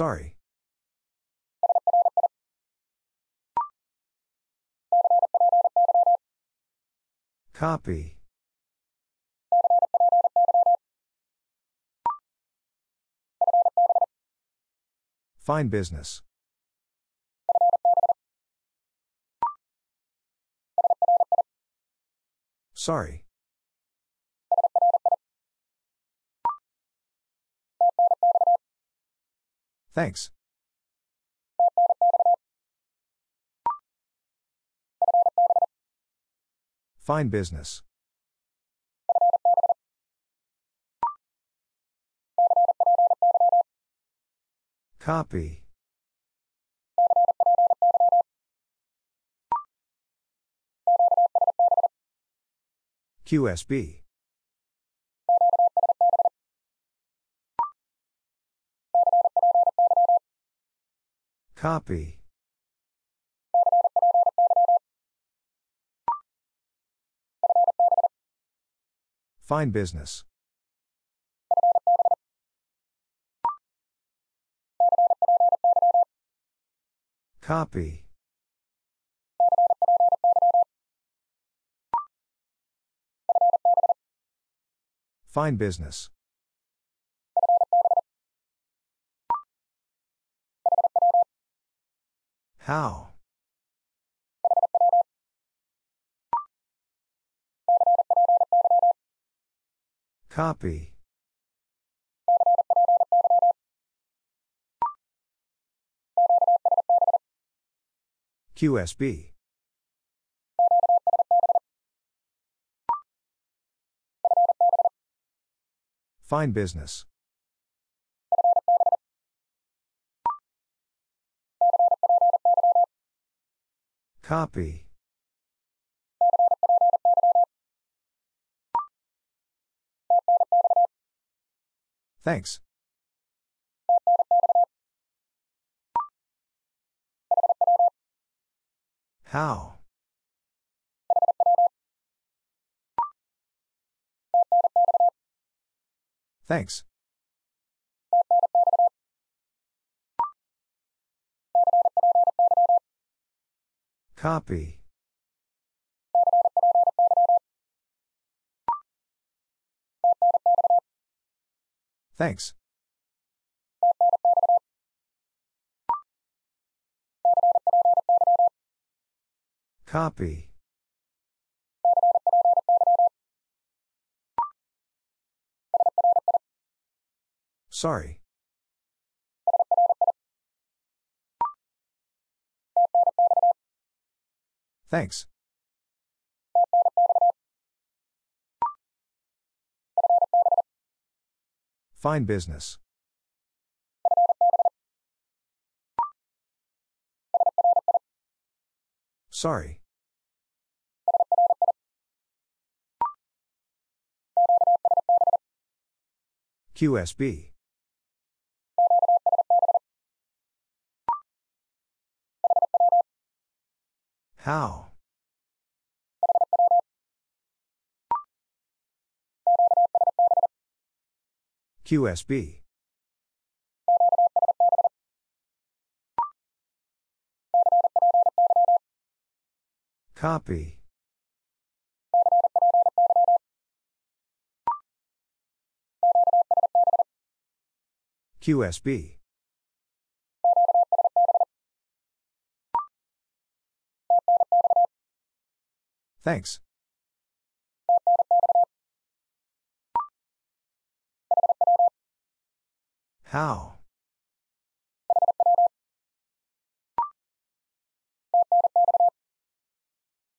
Sorry. Copy. Fine business. Sorry. Thanks. Fine business. Copy. QSB. Copy. Fine business. Copy. Fine business. How? Copy. QSB. Fine business. Copy. Thanks. How? Thanks. Copy. Thanks. Copy. Sorry. Thanks. Fine business. Sorry. QSB. How? QSB. Copy. QSB. Thanks. How?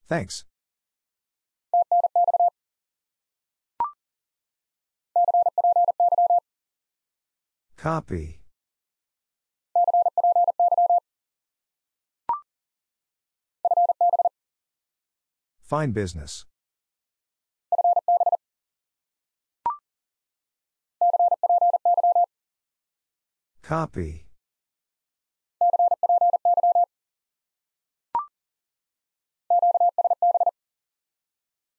Thanks. Copy. Fine business. Copy.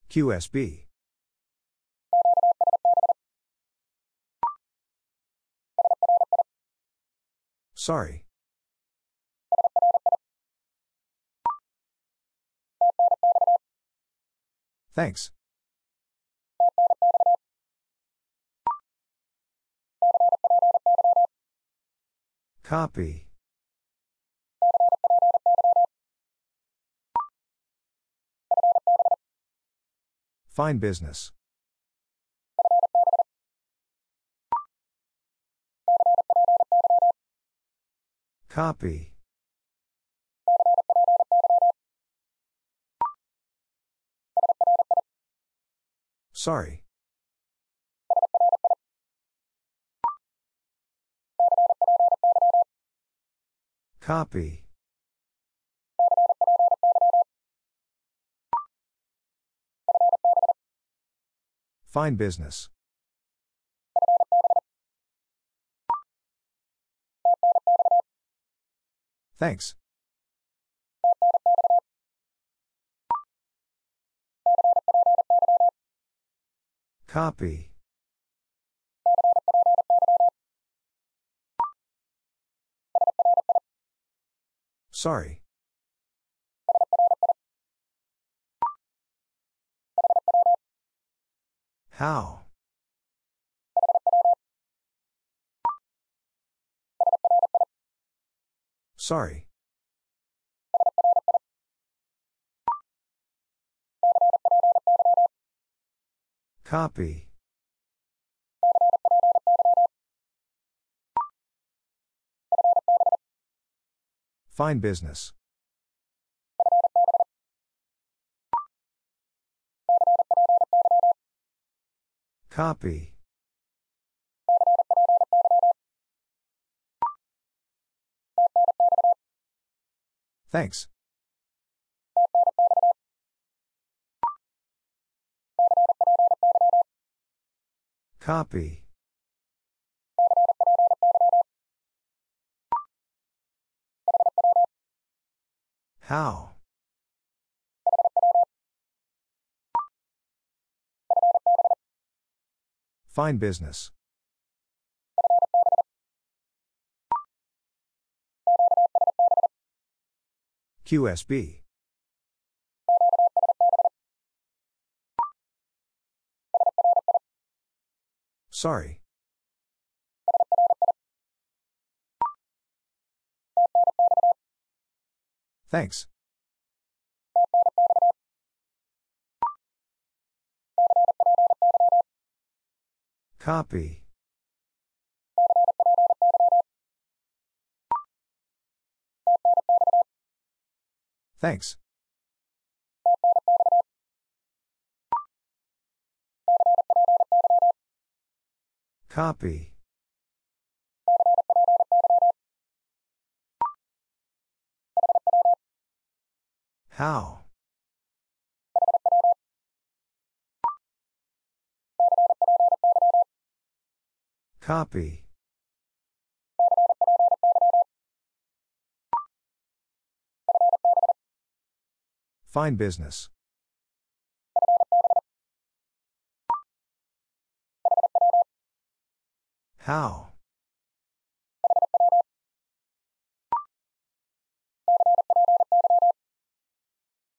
QSB. Sorry. Thanks. Copy. Fine business. Copy. Sorry. Copy. Fine business. Thanks. Copy. Sorry. How? Sorry. Copy. Fine business. Copy. Thanks. Copy. How? Fine business. QSB. Sorry. Thanks. Copy. Thanks. Copy. How? Copy. Fine business. How?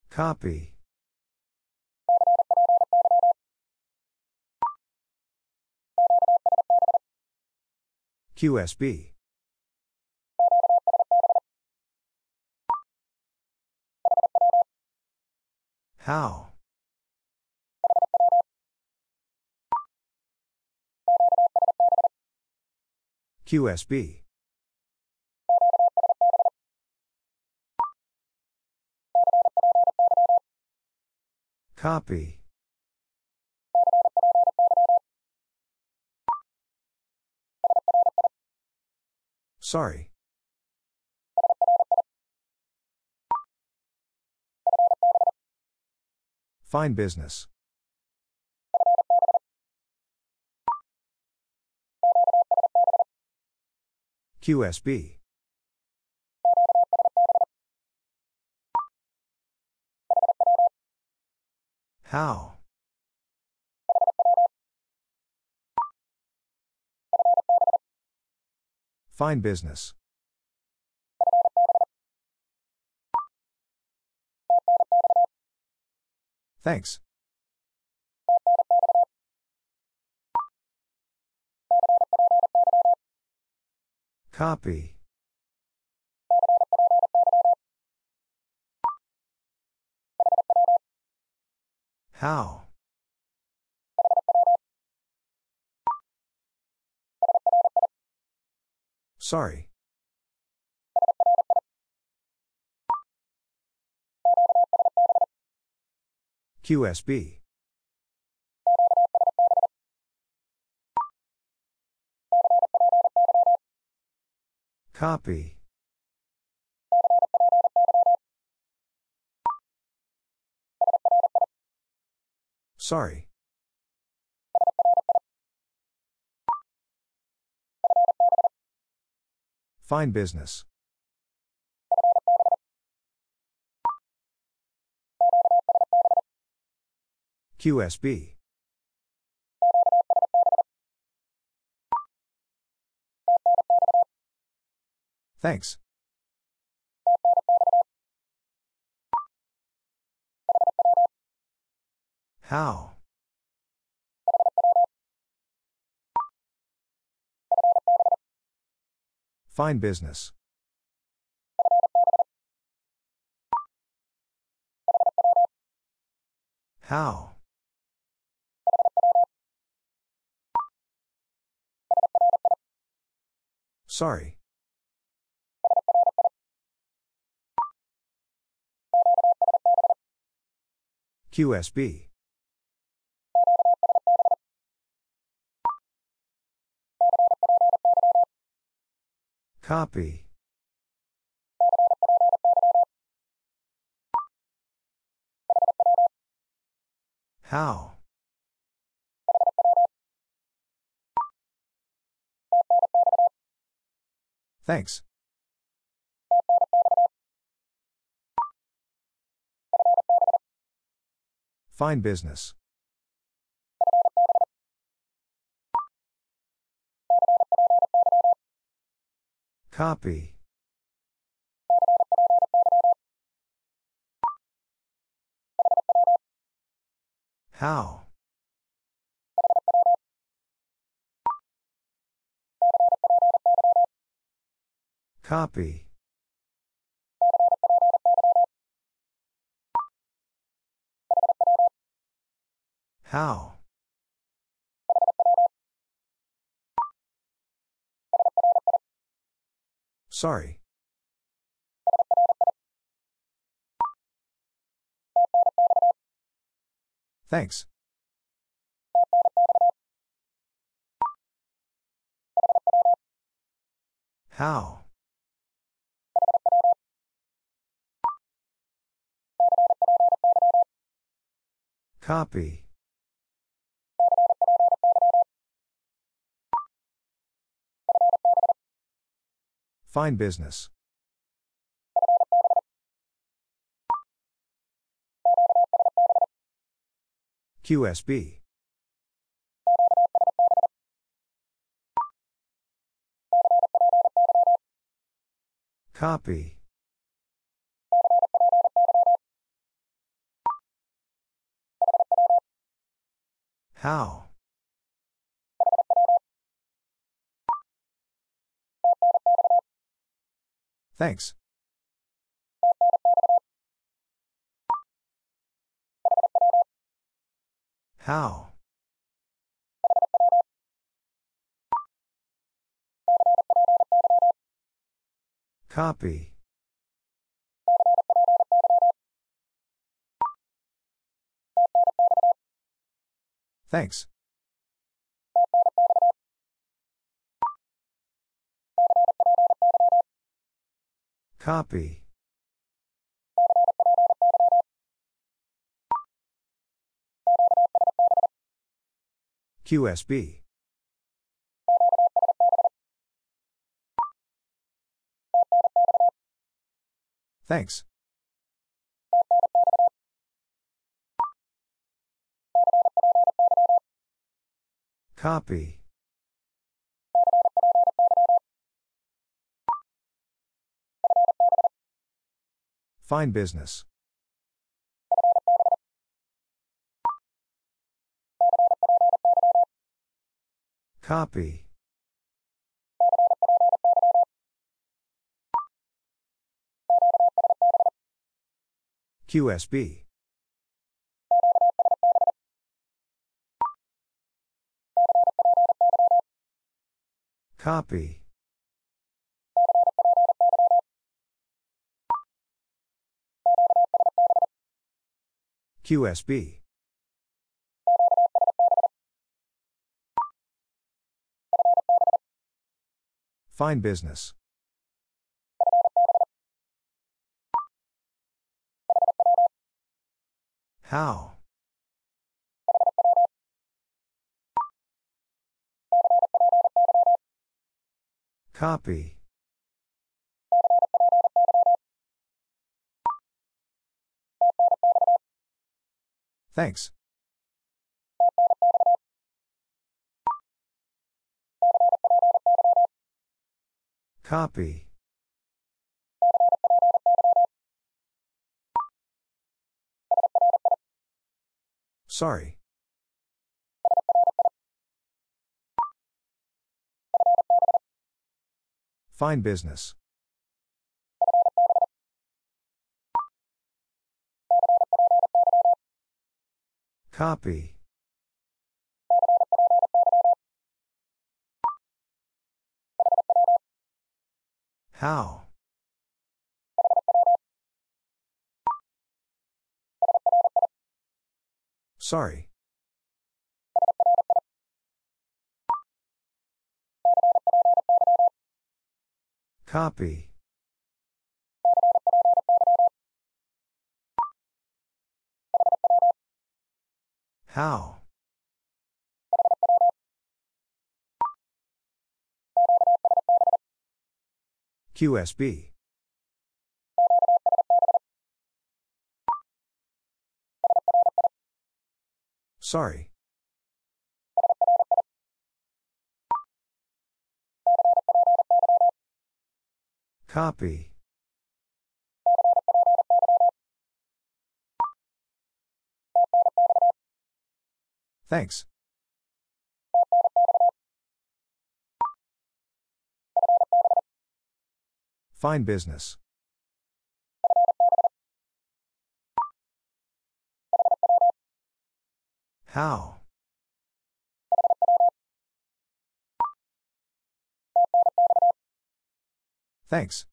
Copy. QSB. How? QSB. Copy. Sorry. Fine business. QSB How? Fine business. Thanks. Copy. How? Sorry. QSB. Copy. Sorry. Fine business. QSB. Thanks. How? Fine business. How? Sorry. QSB. Copy. How? Thanks. Fine business. Copy. How? Copy. How? Sorry. Thanks. How? Copy. Fine business. QSB. Copy. How? Thanks. How? Copy. Thanks. Copy. QSB. Thanks. Copy. Fine business. Copy. QSB. Copy. QSB. Fine business. How? Copy. Thanks. Copy. Sorry. Fine business. Copy. How? Sorry. Copy. How? QSB. Sorry. Copy. Thanks. Fine business. How? Thanks.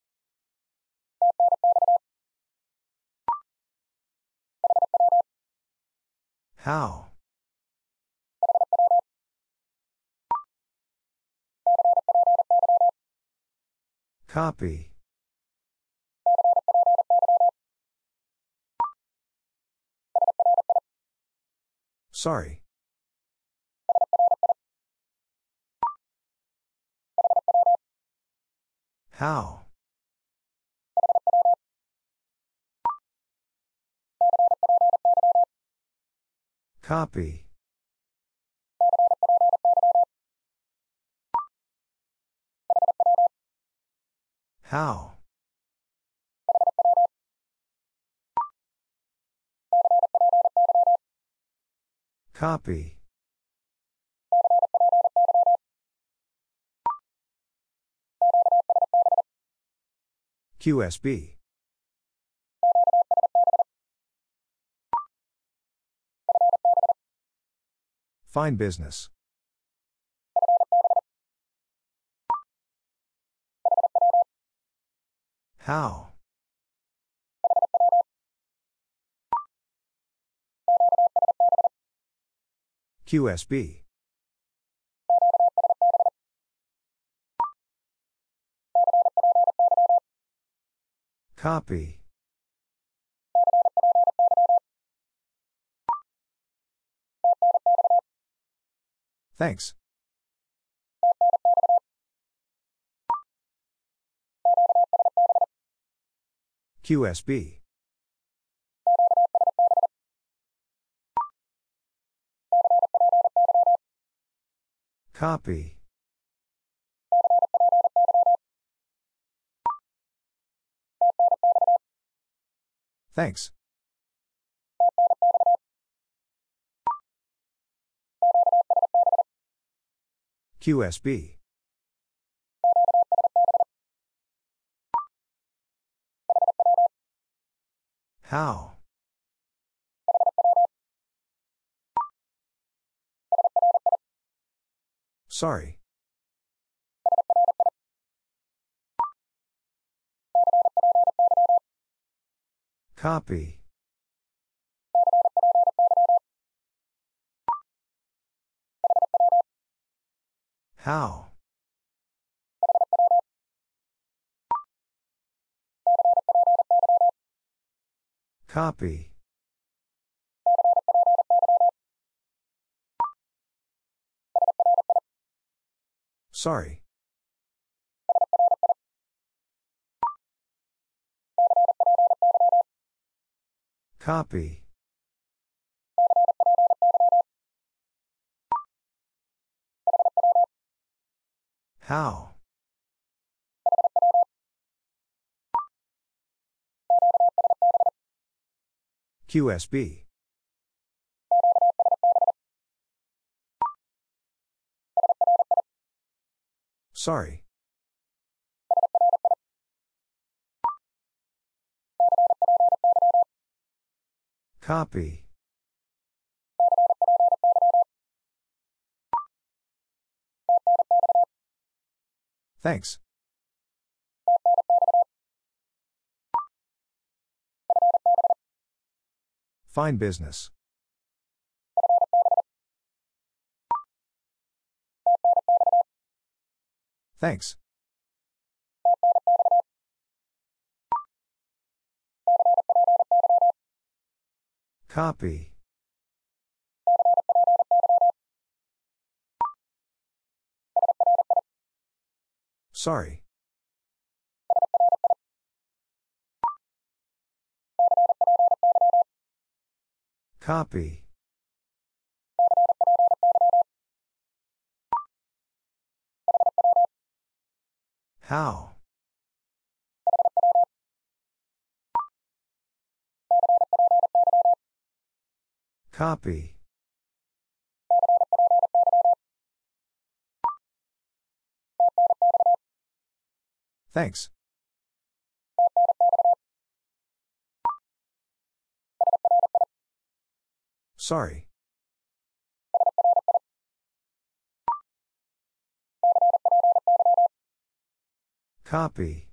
How? Copy. Sorry. How? Copy. How? Copy. QSB. Fine business. How? QSB. Copy. Thanks. QSB. Copy. Thanks. QSB. How? Sorry. Copy. How? Copy. Sorry. Copy. How? QSB. Sorry. Copy. Thanks. Fine business. Thanks. Copy. Sorry. Copy. How? Copy. Thanks. Sorry. Copy.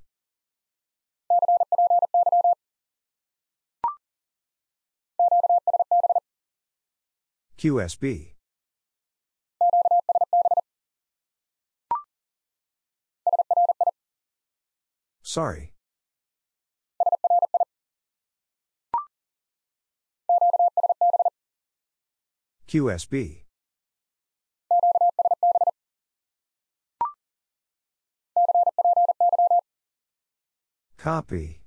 QSB. Sorry. QSB. Copy.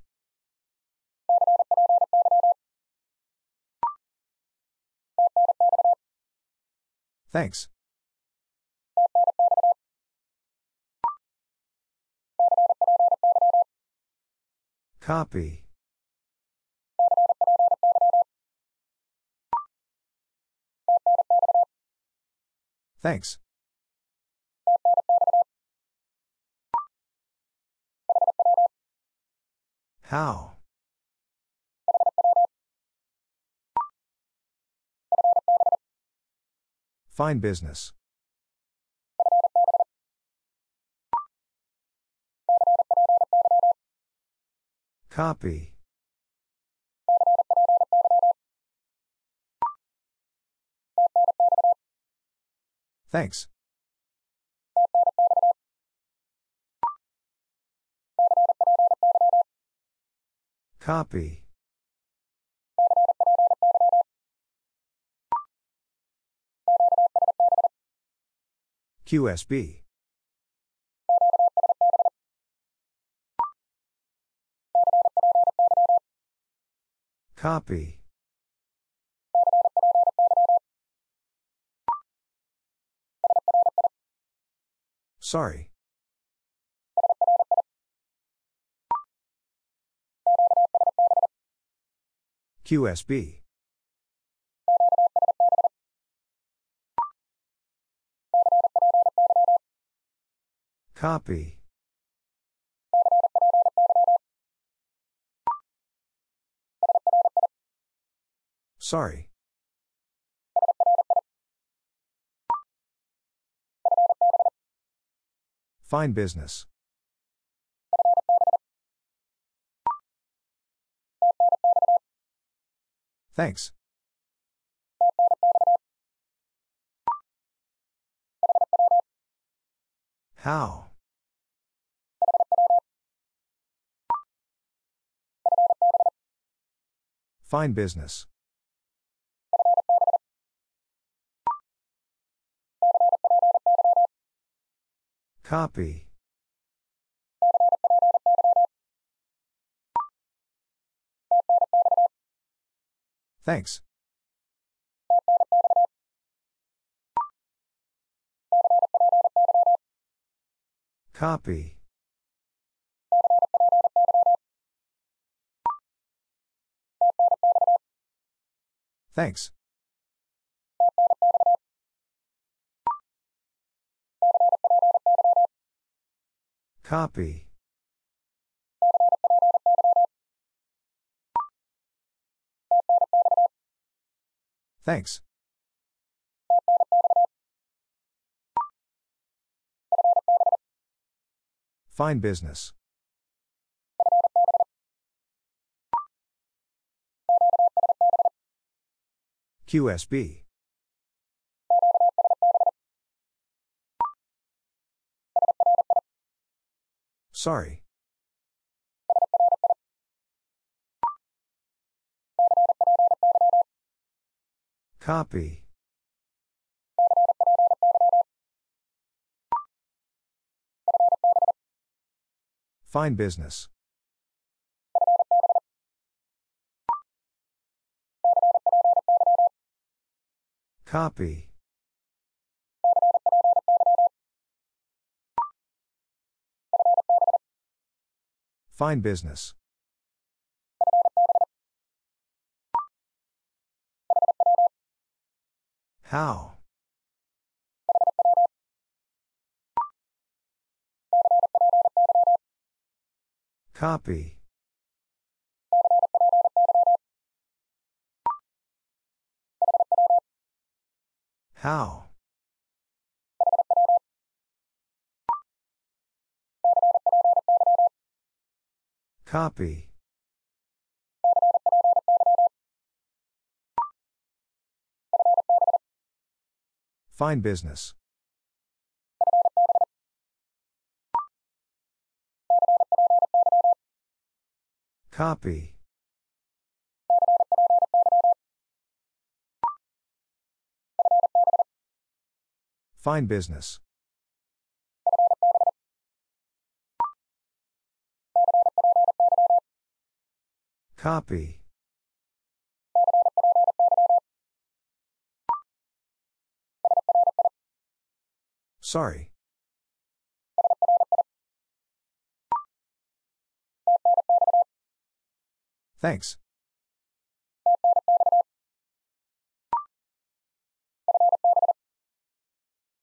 Thanks. Copy. Thanks. How? Fine business. Copy. Thanks. Copy. QSB. Copy. Sorry. QSB. Copy. Sorry. Fine business. Thanks. How? Fine business. Copy. Thanks. Copy. Thanks. Copy. Thanks. Fine business. QSB. Sorry. Copy. Fine business. Copy. Fine business. How? Copy. How? Copy. Fine business. Copy. Fine business. Copy. Sorry. Thanks.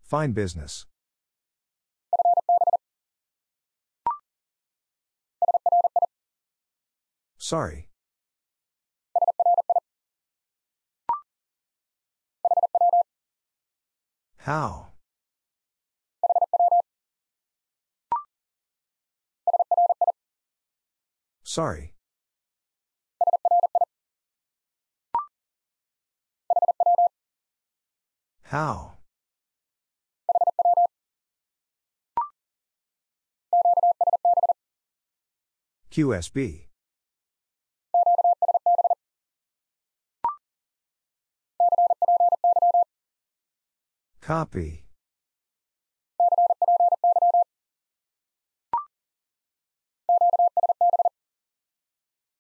Fine business. Sorry. How? Sorry. How? QSB. Copy.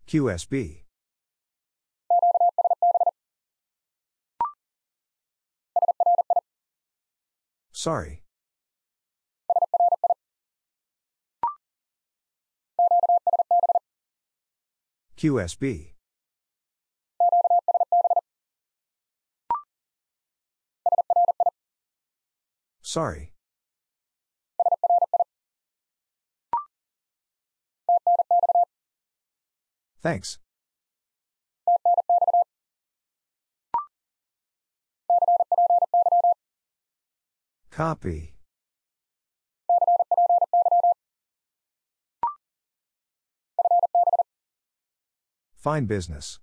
QSB. Sorry. QSB. Sorry. Thanks. Copy. Fine business.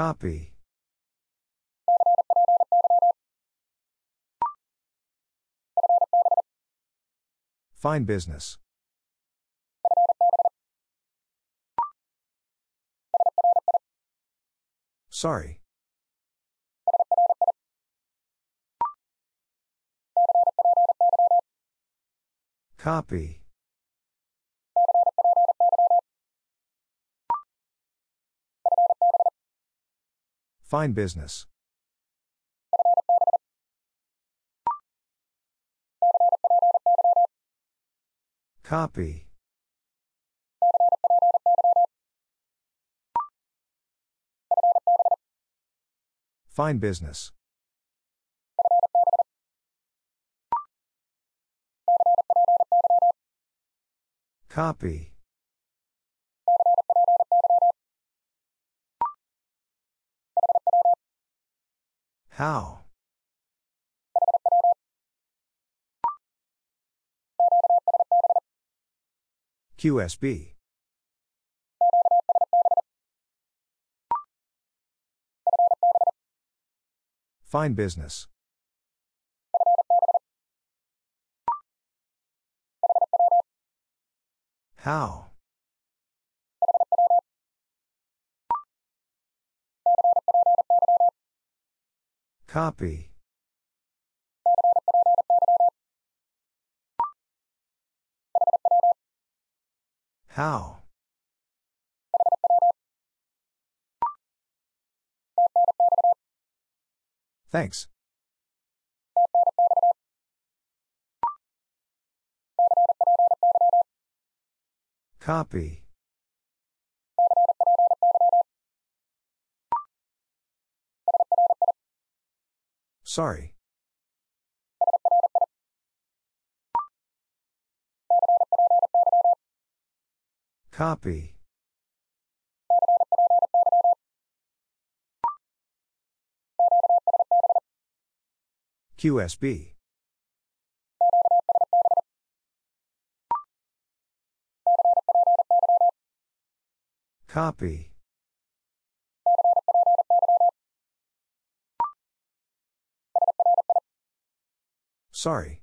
Copy. Fine business. Sorry. Copy. Fine business. Copy. Fine business. Copy. How? QSB. Fine business. How? Copy. How? Thanks. Copy. Sorry. Copy. QSB. Copy. Sorry.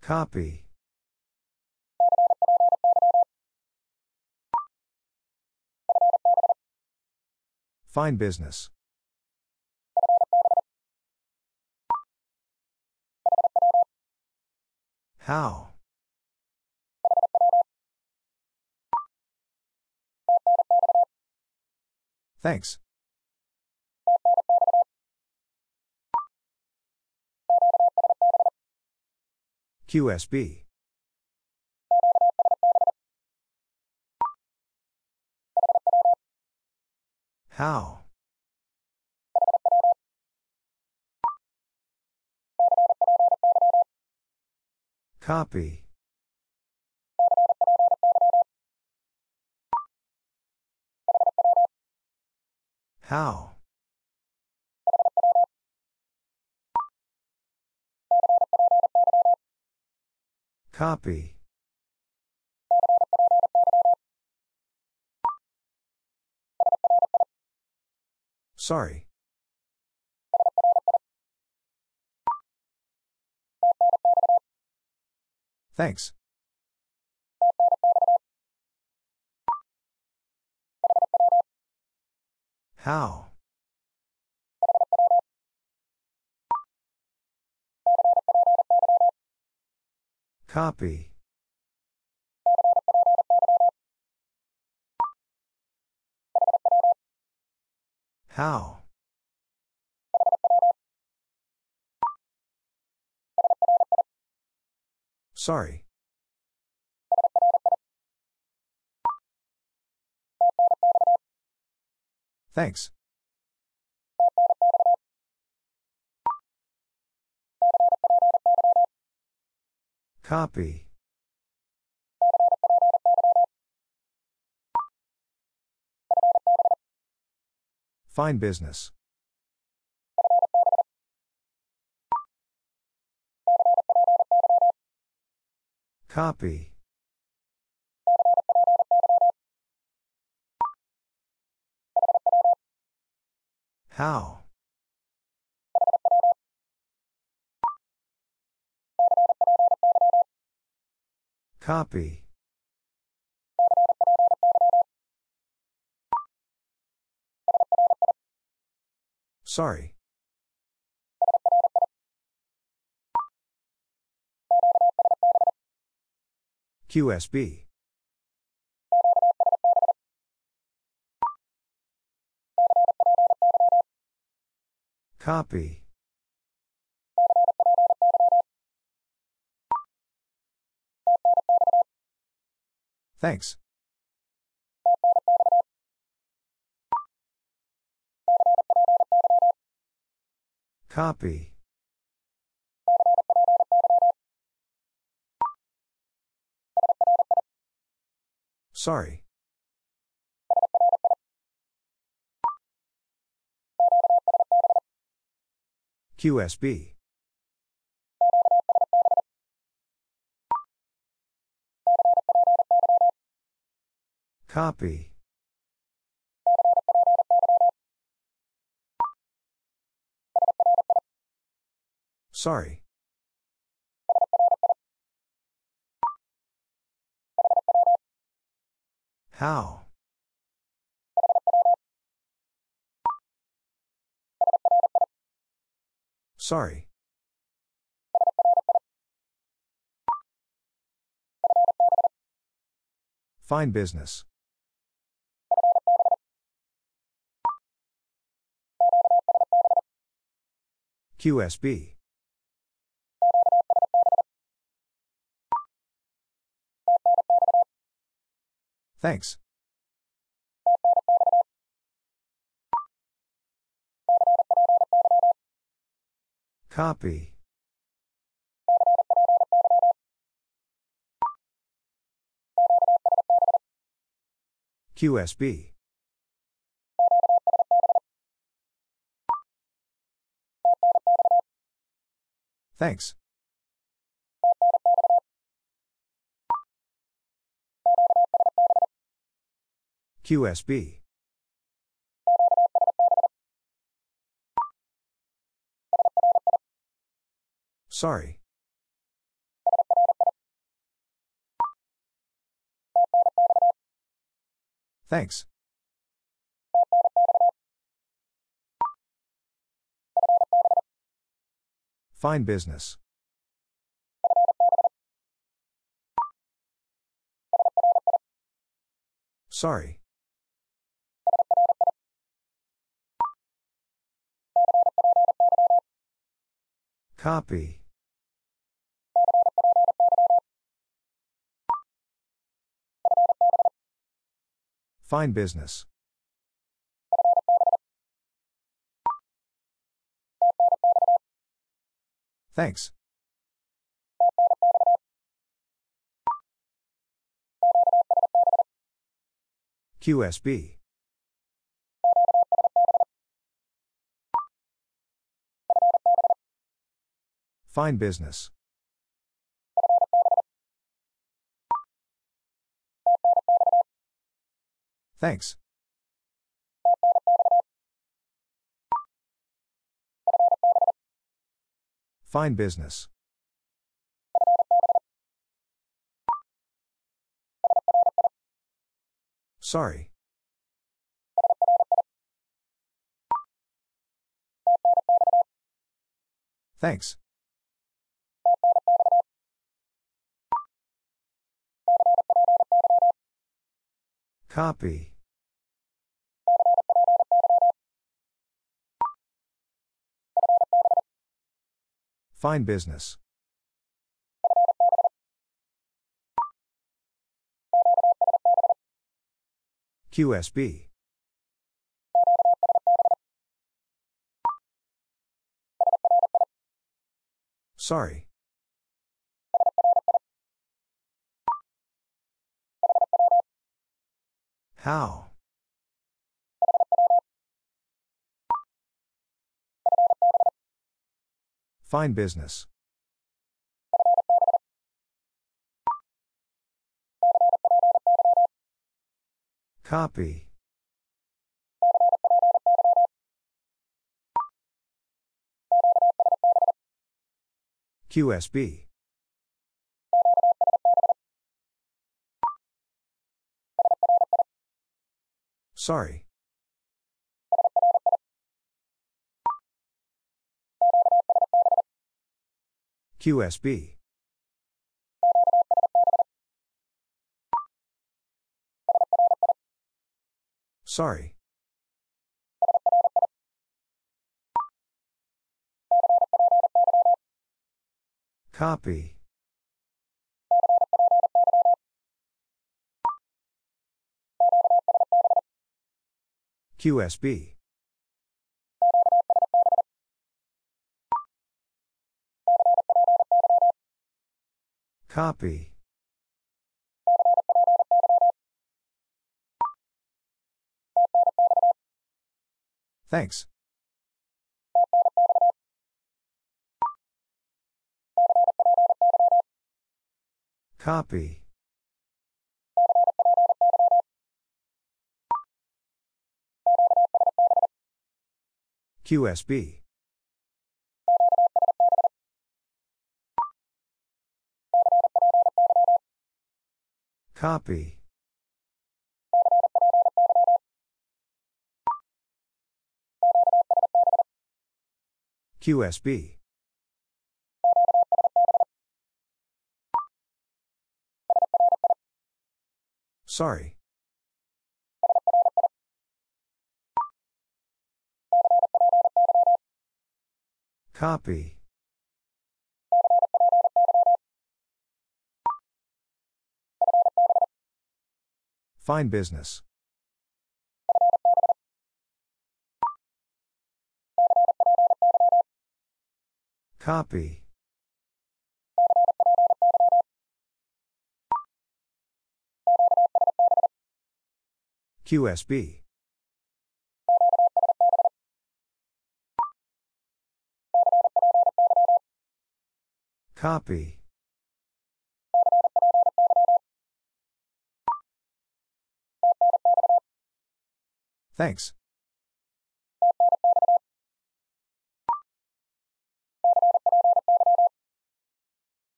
Copy. Fine business. How? Thanks. QSB. How? Copy. How? Copy. Sorry. Thanks. How? Copy. How? Sorry. Thanks. Copy. Fine business. Copy. How? Copy. Sorry. QSB. Copy. Thanks. Copy. Sorry. QSB. Copy. Sorry. How? Sorry. Fine business. QSB. Thanks. Copy. QSB. Thanks. QSB. Sorry. Thanks. Fine business. Sorry. Copy. Fine business. Thanks. QSB. Fine business. Thanks. Fine business. Sorry. Thanks. Copy. Fine business. QSB. Sorry. How? Fine business. Copy. QSB. Sorry. QSB. Sorry. Copy. QSB. Copy. Thanks. Copy. QSB. Copy. QSB. Sorry. Copy. Fine business. Copy. QSB. Copy. Thanks.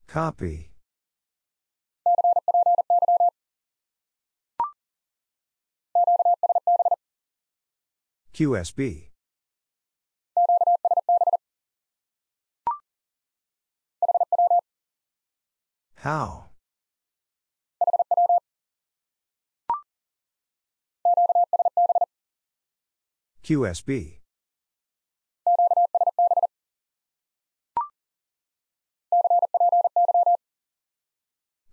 Copy. QSB. How? QSB.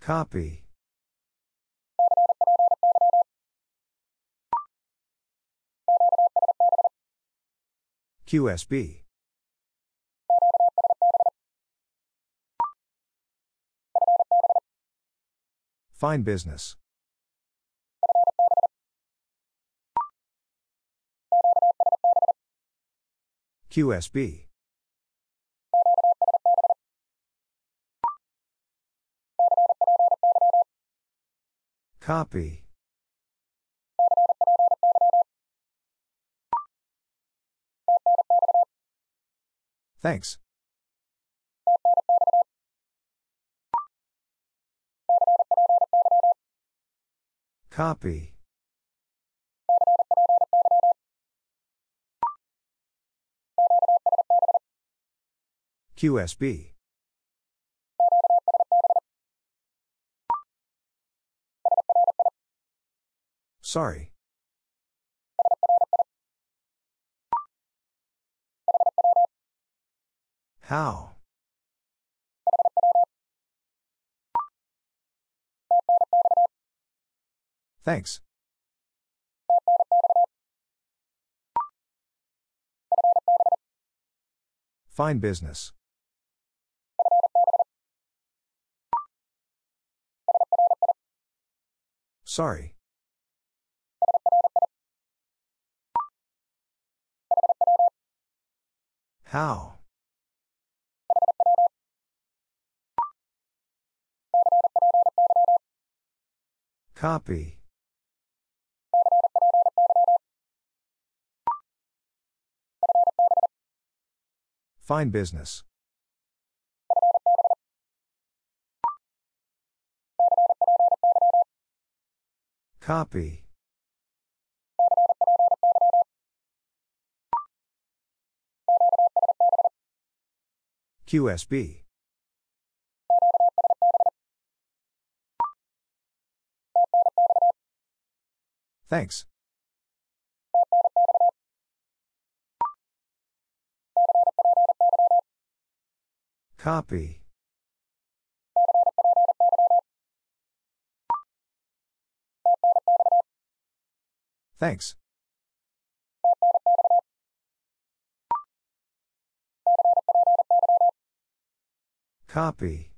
Copy. QSB. Fine business. QSB. Copy. Thanks. Copy. QSB. Sorry. How? Thanks. Fine business. Sorry. How? Copy. Fine business. Copy. QSB. Thanks. Copy. Thanks. Copy.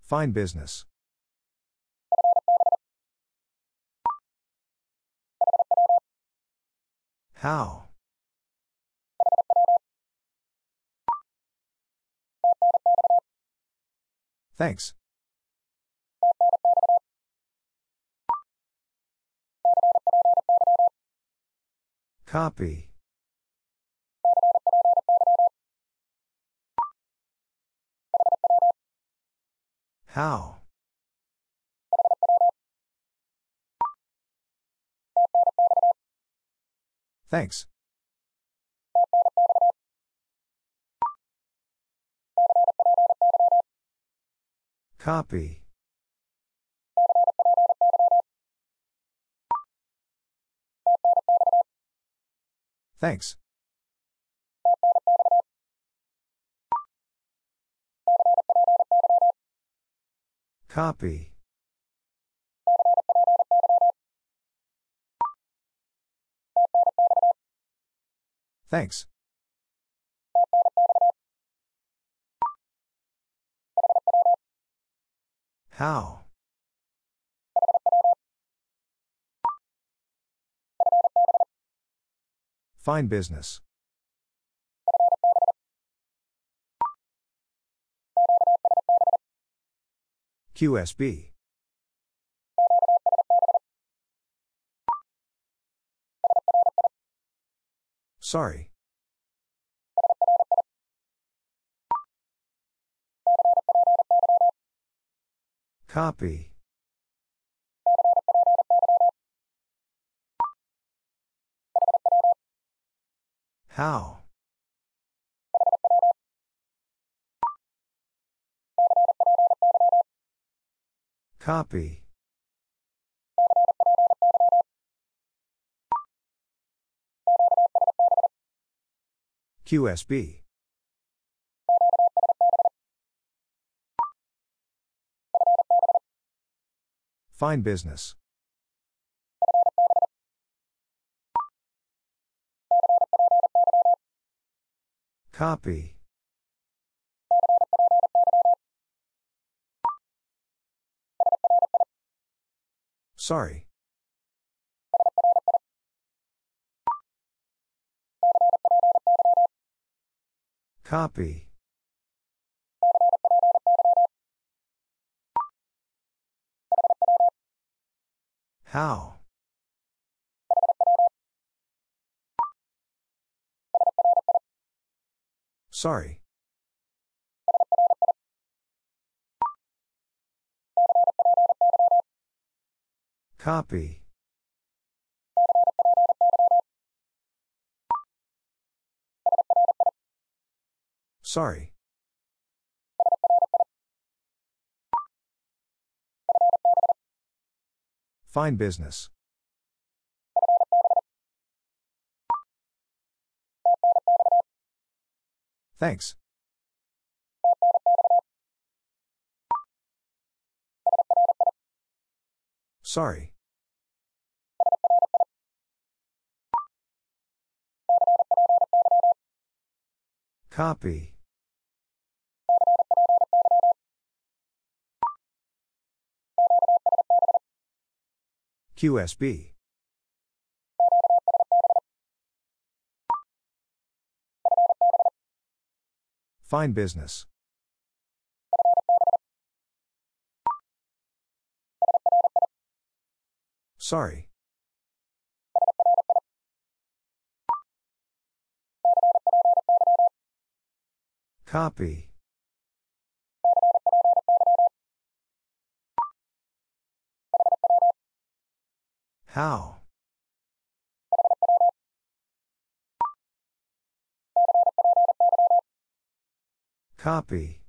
Fine business. How? Thanks. Copy. How? Thanks. Copy. Thanks. Copy. Thanks. How? Fine business. QSB. Sorry. Copy. How? Copy. QSB. Fine business. Copy. Sorry. Copy. How? Sorry. Copy. Sorry. Fine business. Thanks. Sorry. Copy. QSB. Fine business. Sorry. Copy. How? Copy.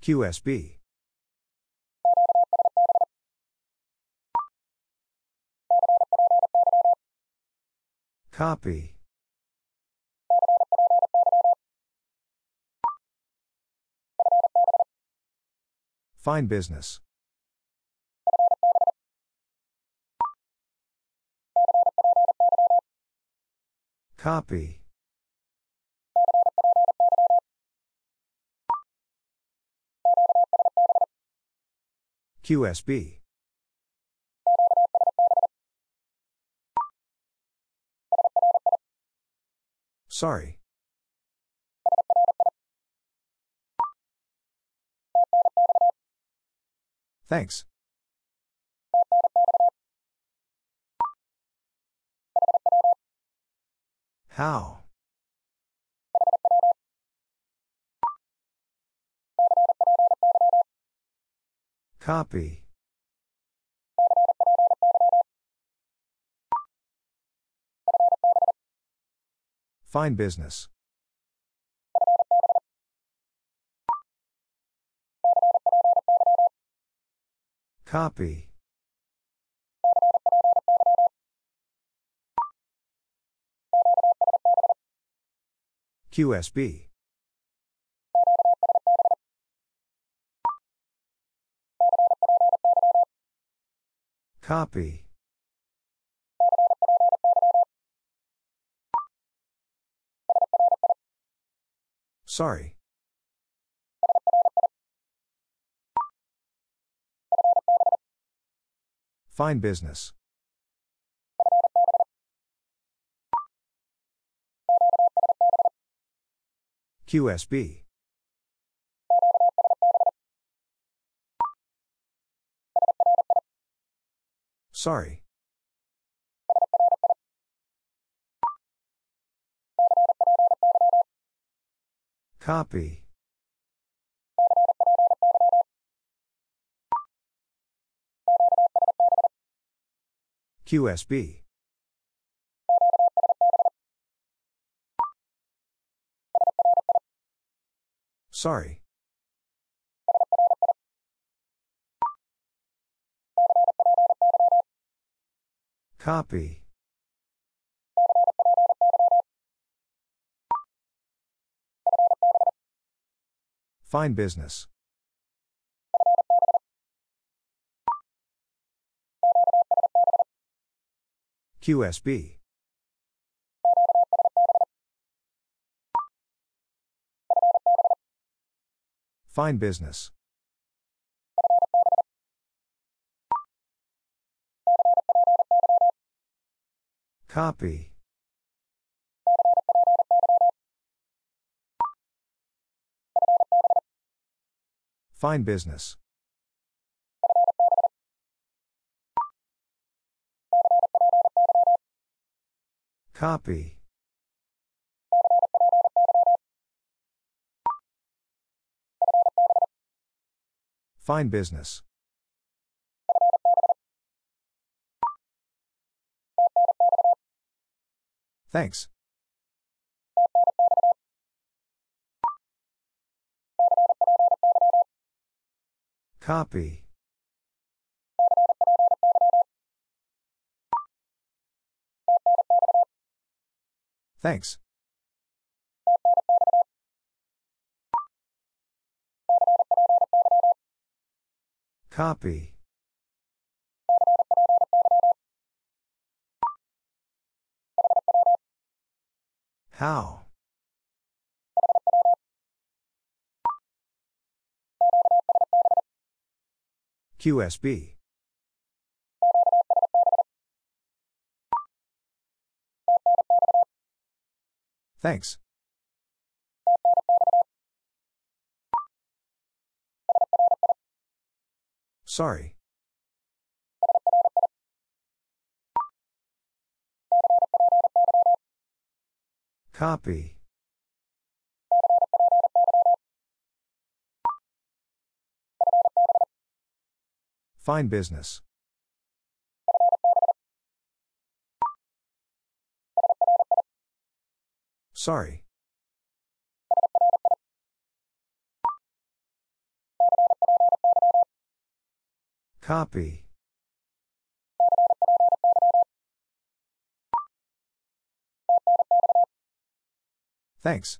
QSB. Copy. Fine business. Copy. QSB. Sorry. Thanks. How? Copy. Fine business. Copy. QSB. Copy. Sorry. Fine business. QSB. Sorry. Copy. QSB. Sorry. Copy. Fine business. QSB. Fine business. Copy. Fine business. Copy. Fine business. Thanks. Copy. Thanks. Copy. How? QSB Thanks. Sorry. Copy. Fine business. Sorry. Copy. Thanks.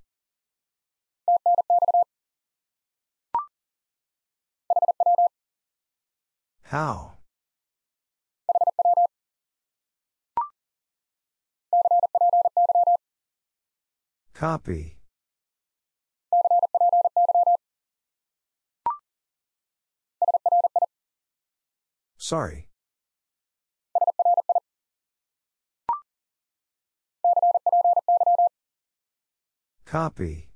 How? Copy. Sorry. Copy.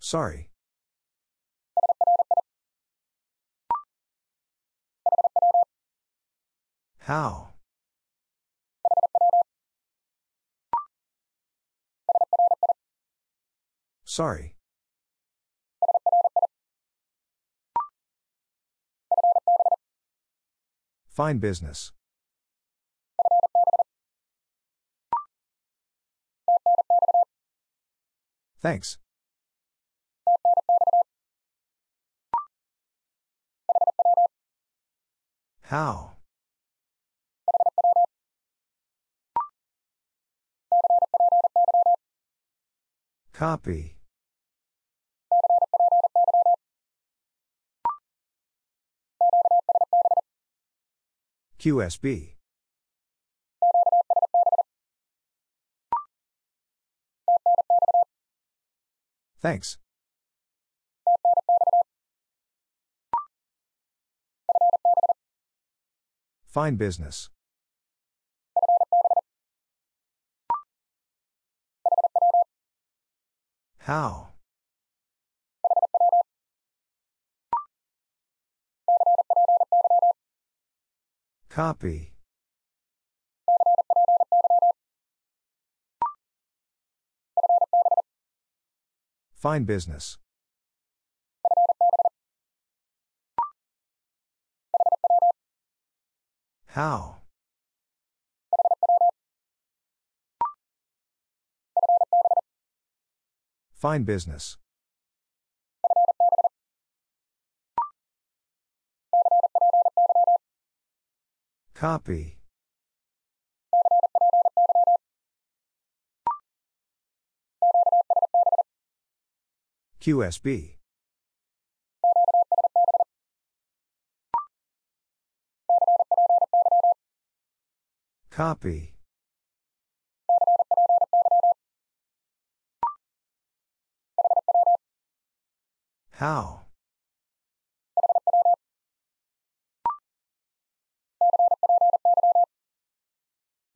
Sorry. How? Sorry. Fine business. Thanks. How? Copy. QSB. Thanks. Fine business. How? Copy. Fine business. How? Fine business. Copy. QSB. Copy. How?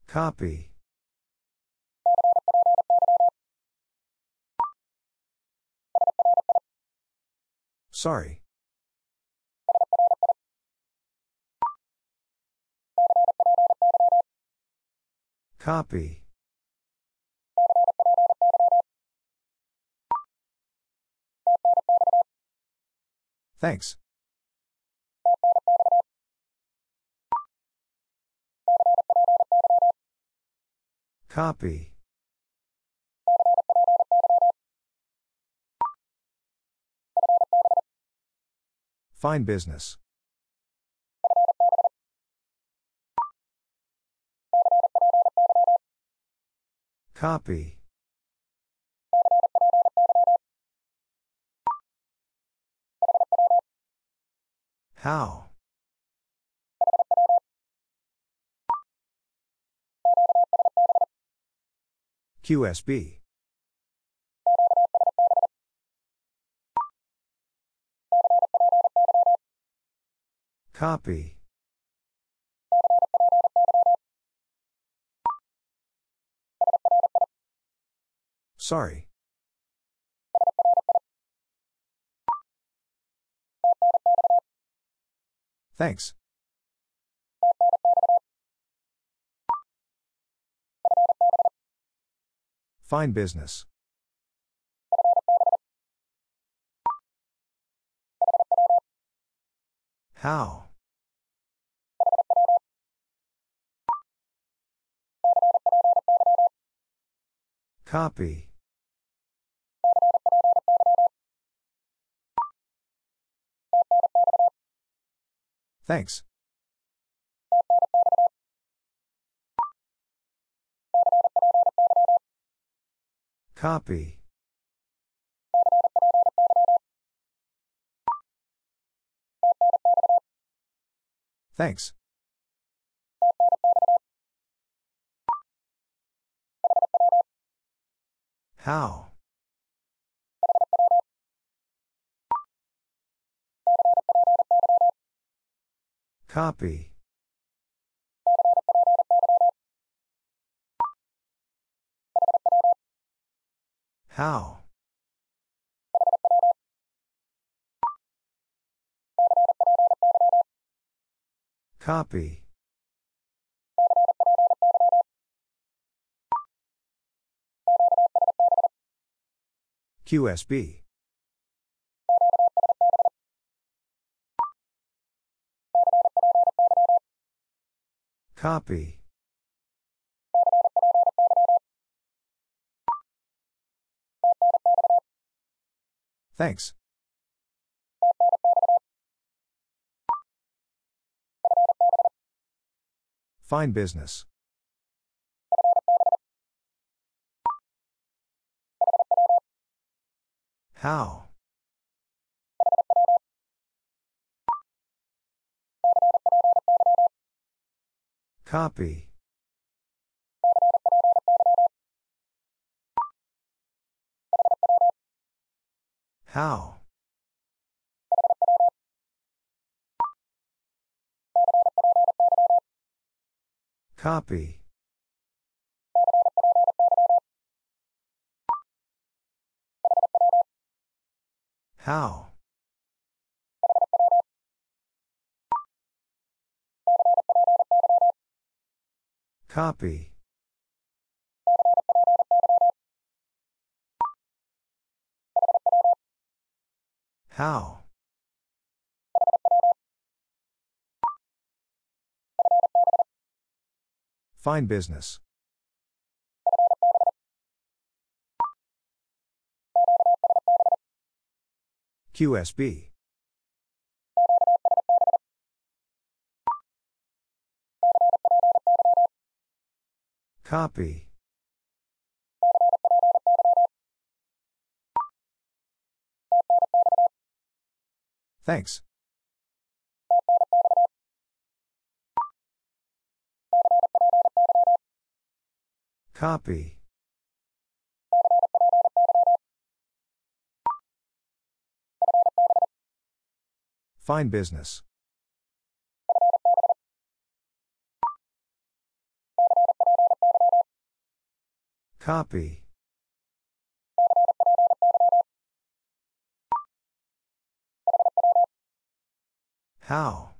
Copy. Sorry. Copy. Thanks. Copy. Fine business. Copy. How? QSB. Copy. Sorry. Thanks. Fine business. How? Copy. Thanks. Copy. Thanks. How? Copy. How? Copy. QSB. Copy. Thanks. Fine business. How? Copy. How? Copy. How? Copy. How? Fine business. QSB. Copy. Thanks. Copy. Fine business. Copy. How?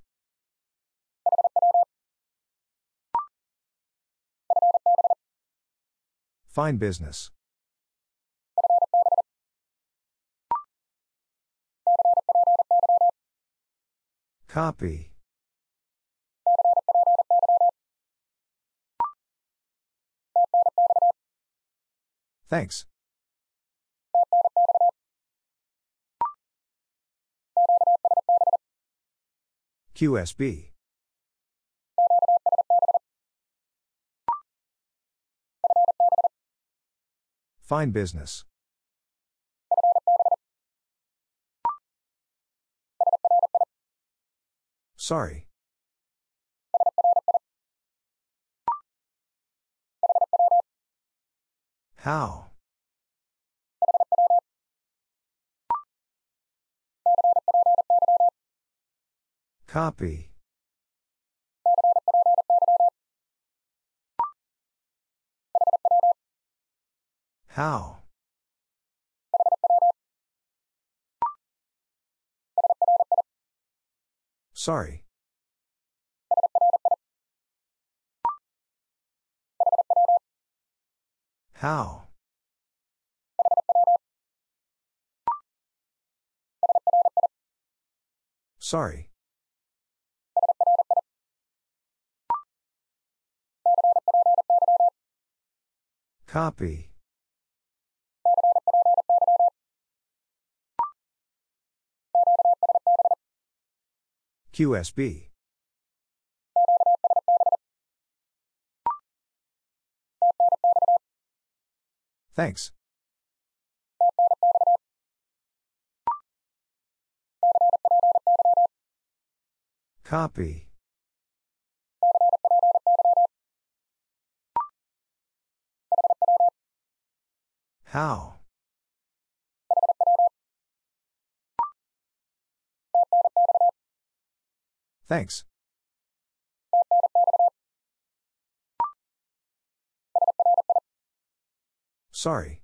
Fine business. Copy. Thanks. QSB. Fine business. Sorry. How? Copy. How? Sorry. How? Sorry. Copy. QSB. Thanks. Copy. How? Thanks. Sorry.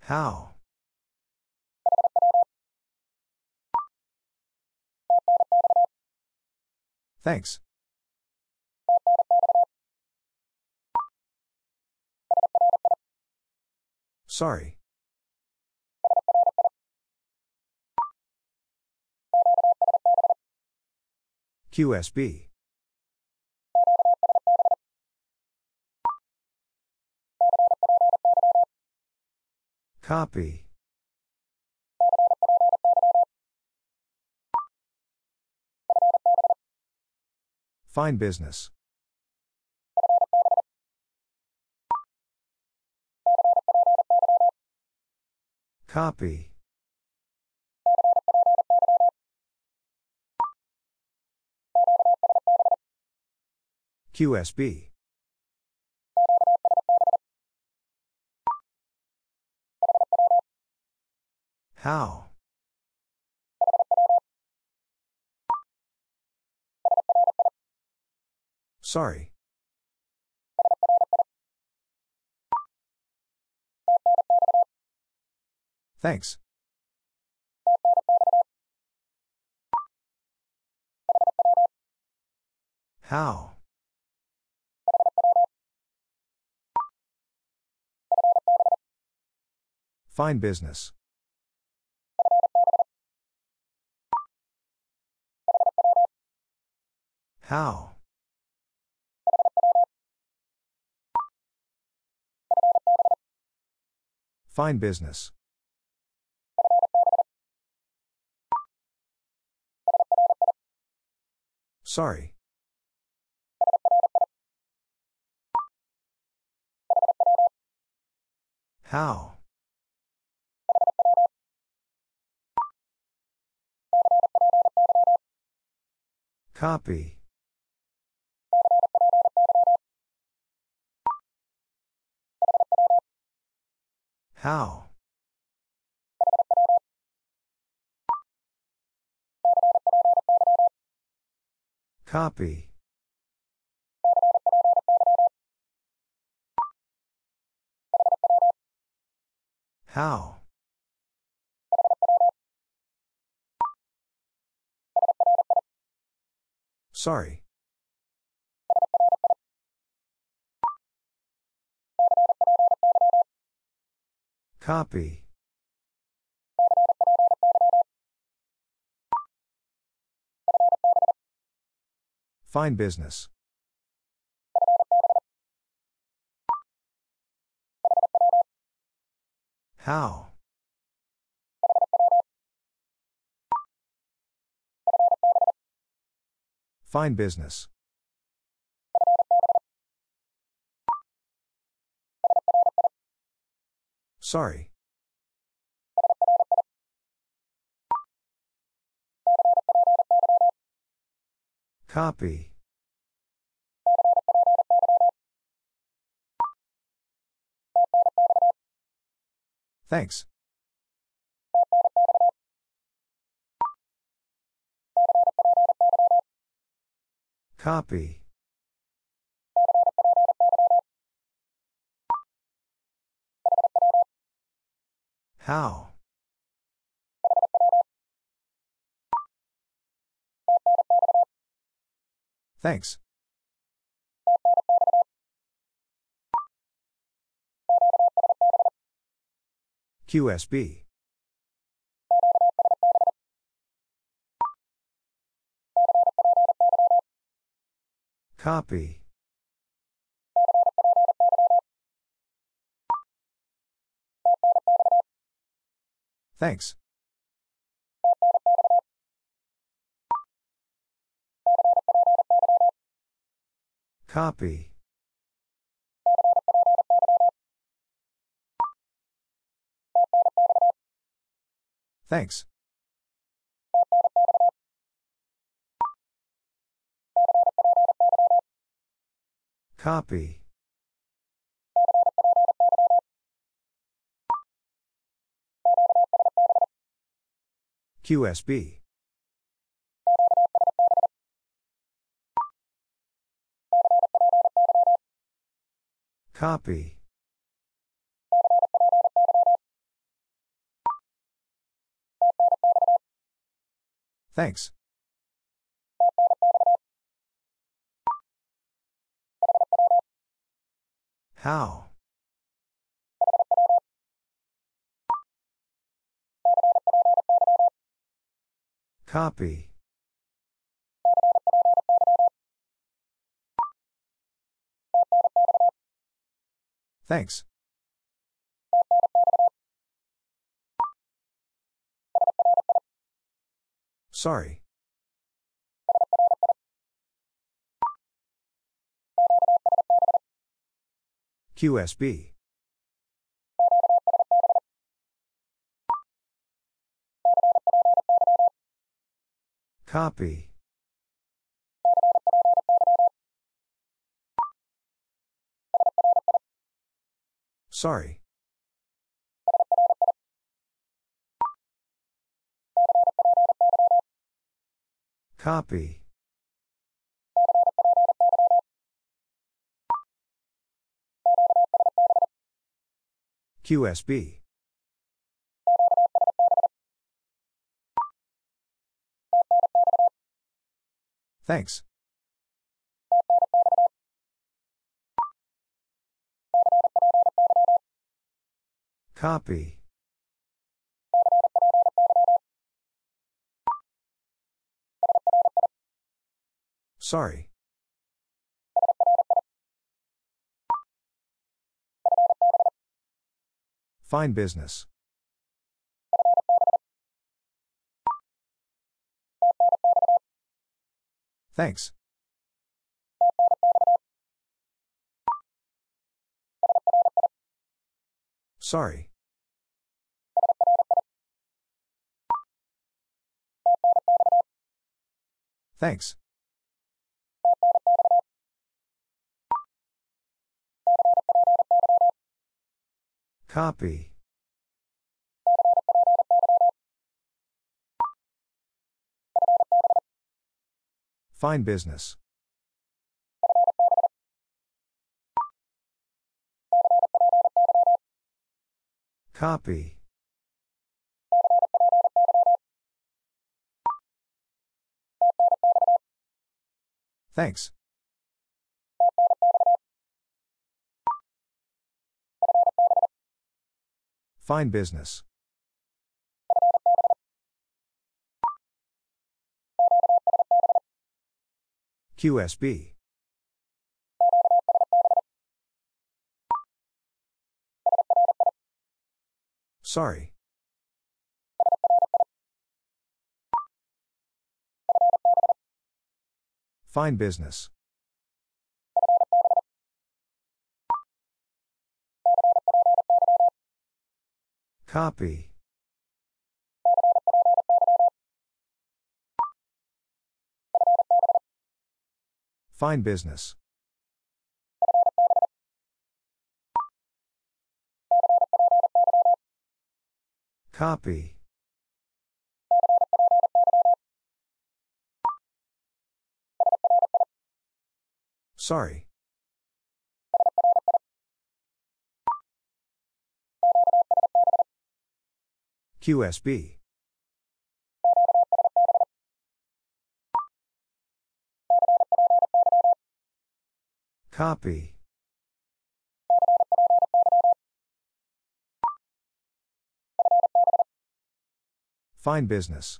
How? Thanks. Sorry. QSB. Copy. Fine business. Copy. QSB. How? Sorry. Thanks. How? Fine business. How? Fine business. Sorry. How? Copy. How? Copy. How? Sorry. Copy. Fine business. How? Fine business. Sorry. Copy. Thanks. Copy. How? Thanks. QSB. Copy. Thanks. Copy. Thanks. Copy. QSB. Copy. Thanks. How? Copy. Thanks. Sorry. QSB. Copy. Sorry. Copy. QSB. Thanks. Copy. Sorry. Fine business. Thanks. Sorry. Thanks. Copy. Fine business. Copy. Thanks. Fine business. QSB. Sorry. Fine business. Copy. Fine business. Copy. Sorry. QSB. Copy. Fine business.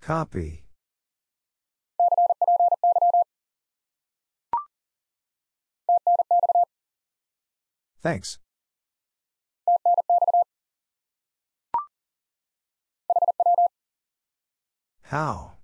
Copy. Thanks. How?